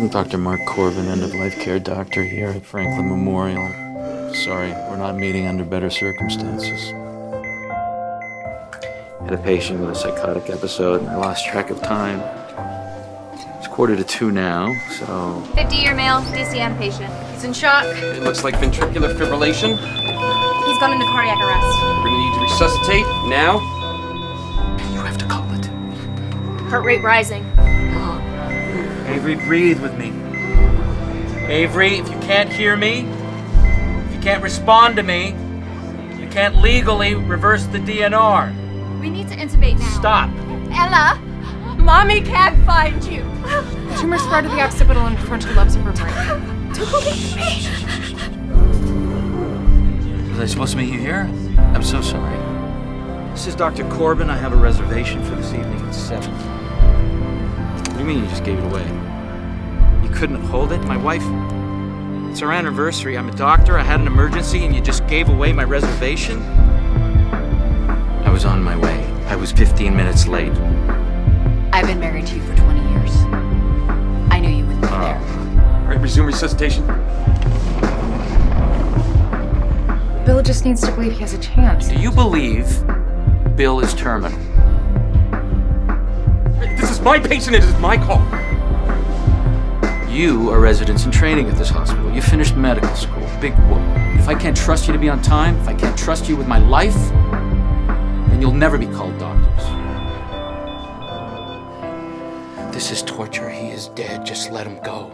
I'm Dr. Mark Corbin, end of life care doctor here at Franklin Memorial. Sorry, we're not meeting under better circumstances. Had a patient with a psychotic episode, and I lost track of time. It's quarter to two now, so 50 year male DCM patient. He's in shock. It looks like ventricular fibrillation. He's gone into cardiac arrest. We're gonna need to resuscitate now. you have to call it. Heart rate rising. Avery, breathe with me. Avery, if you can't hear me, if you can't respond to me, you can't legally reverse the DNR. We need to intubate now. Stop. Ella, mommy can't find you. Tumor spread to the occipital and frontal lobes of her brain. Was I supposed to meet you here? I'm so sorry. This is Dr. Corbin. I have a reservation for this evening at 7. What do you mean you just gave it away? You couldn't hold it? My wife. It's our anniversary. I'm a doctor. I had an emergency, and you just gave away my reservation? I was on my way. I was 15 minutes late. I've been married to you for 20 years. I knew you wouldn't be oh. there. All right, resume resuscitation. Bill just needs to believe he has a chance. Do you believe Bill is terminal? This is my patient. It is my call. You are residents in training at this hospital. You finished medical school. Big whoop. If I can't trust you to be on time, if I can't trust you with my life, then you'll never be called doctors. This is torture. He is dead. Just let him go.